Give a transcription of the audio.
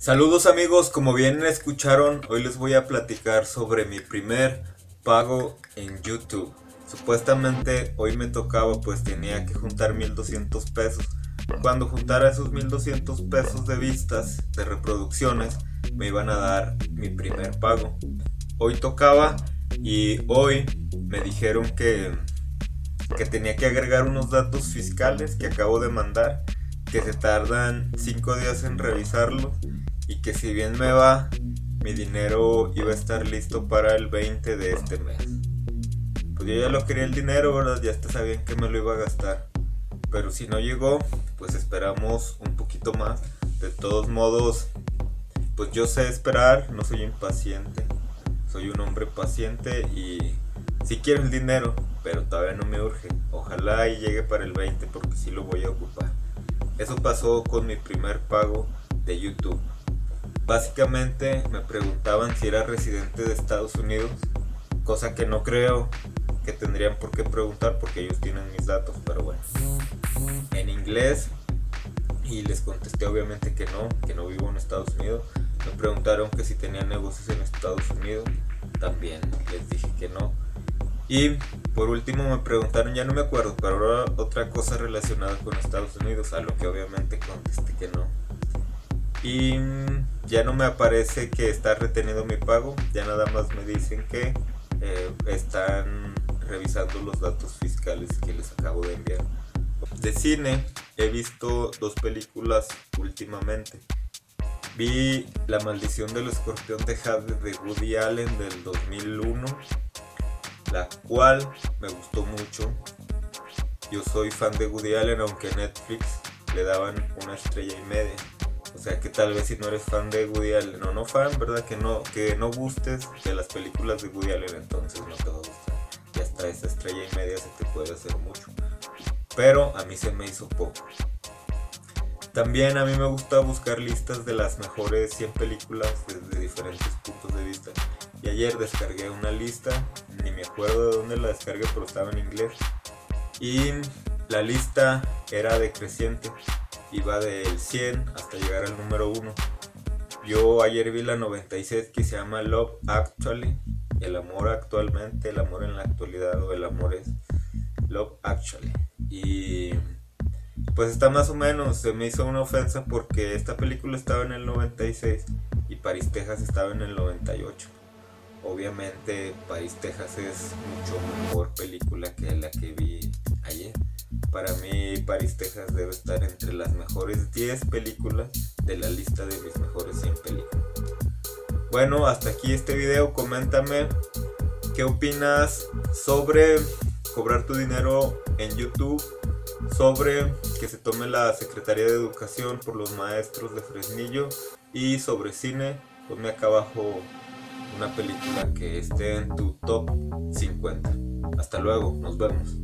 Saludos amigos, como bien escucharon, hoy les voy a platicar sobre mi primer pago en YouTube. Supuestamente hoy me tocaba, pues tenía que juntar 1200 pesos. Cuando juntara esos 1200 pesos de vistas, de reproducciones, me iban a dar mi primer pago. Hoy tocaba y hoy me dijeron que, que tenía que agregar unos datos fiscales que acabo de mandar, que se tardan 5 días en revisarlos y que si bien me va, mi dinero iba a estar listo para el 20 de este mes. Pues yo ya lo quería el dinero, ¿verdad? Ya hasta sabían que me lo iba a gastar. Pero si no llegó, pues esperamos un poquito más. De todos modos, pues yo sé esperar, no soy impaciente. Soy un hombre paciente y si quiero el dinero, pero todavía no me urge. Ojalá y llegue para el 20 porque sí lo voy a ocupar. Eso pasó con mi primer pago de YouTube. Básicamente me preguntaban si era residente de Estados Unidos, cosa que no creo que tendrían por qué preguntar porque ellos tienen mis datos, pero bueno. En inglés y les contesté obviamente que no, que no vivo en Estados Unidos. Me preguntaron que si tenía negocios en Estados Unidos, también les dije que no. Y por último me preguntaron, ya no me acuerdo, pero otra cosa relacionada con Estados Unidos, a lo que obviamente contesté que no. Y ya no me aparece que está retenido mi pago, ya nada más me dicen que eh, están revisando los datos fiscales que les acabo de enviar. De cine he visto dos películas últimamente. Vi La maldición del escorpión de Jade de Woody Allen del 2001, la cual me gustó mucho. Yo soy fan de Woody Allen, aunque Netflix le daban una estrella y media. O sea que tal vez si no eres fan de Woody Allen, o no fan, ¿verdad? Que no, que no gustes de las películas de Woody Allen, entonces no te va a gustar. Y hasta esa estrella y media se te puede hacer mucho. Pero a mí se me hizo poco. También a mí me gusta buscar listas de las mejores 100 películas desde diferentes puntos de vista. Y ayer descargué una lista, ni me acuerdo de dónde la descargué, pero estaba en inglés. Y la lista era decreciente iba del 100 hasta llegar al número 1. Yo ayer vi la 96 que se llama Love Actually, el amor actualmente, el amor en la actualidad o el amor es Love Actually. Y pues está más o menos, se me hizo una ofensa porque esta película estaba en el 96 y París, Texas estaba en el 98. Obviamente París, Texas es mucho mejor película que la que vi. Para mí, Paris, Texas debe estar entre las mejores 10 películas de la lista de mis mejores 100 películas. Bueno, hasta aquí este video. Coméntame qué opinas sobre cobrar tu dinero en YouTube, sobre que se tome la Secretaría de Educación por los maestros de Fresnillo y sobre cine. Ponme acá abajo una película que esté en tu top 50. Hasta luego, nos vemos.